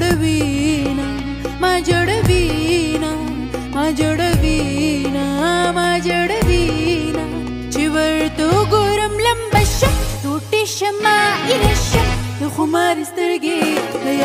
डवीणा जडवीणा जडवीणा जडवीणा चिवर्तु गोरं लम्बि शमा इ तु कुमारस्त्र गे